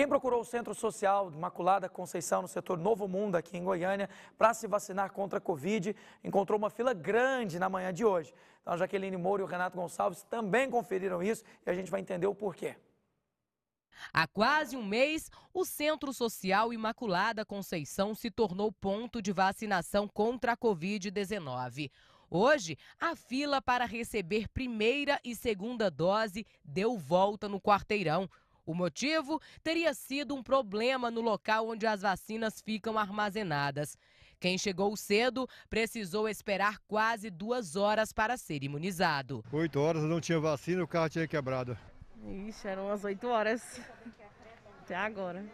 Quem procurou o Centro Social Imaculada Conceição, no setor Novo Mundo, aqui em Goiânia, para se vacinar contra a Covid, encontrou uma fila grande na manhã de hoje. Então, a Jaqueline Moura e o Renato Gonçalves também conferiram isso e a gente vai entender o porquê. Há quase um mês, o Centro Social Imaculada Conceição se tornou ponto de vacinação contra a Covid-19. Hoje, a fila para receber primeira e segunda dose deu volta no quarteirão. O motivo teria sido um problema no local onde as vacinas ficam armazenadas. Quem chegou cedo precisou esperar quase duas horas para ser imunizado. Oito horas não tinha vacina, o carro tinha quebrado. Ixi, eram umas oito horas. Até agora.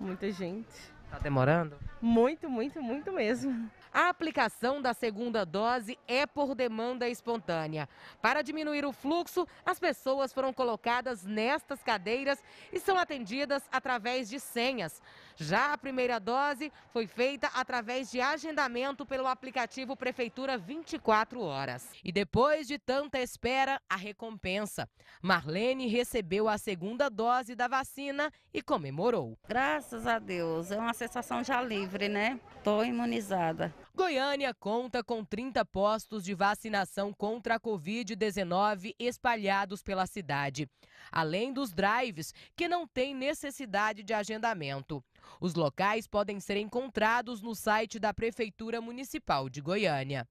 Muita gente. Tá demorando? Muito, muito, muito mesmo. A aplicação da segunda dose é por demanda espontânea. Para diminuir o fluxo, as pessoas foram colocadas nestas cadeiras e são atendidas através de senhas. Já a primeira dose foi feita através de agendamento pelo aplicativo Prefeitura 24 horas. E depois de tanta espera, a recompensa. Marlene recebeu a segunda dose da vacina e comemorou. Graças a Deus, é uma sensação já livre, né? Estou imunizada. Goiânia conta com 30 postos de vacinação contra a Covid-19 espalhados pela cidade, além dos drives, que não têm necessidade de agendamento. Os locais podem ser encontrados no site da Prefeitura Municipal de Goiânia.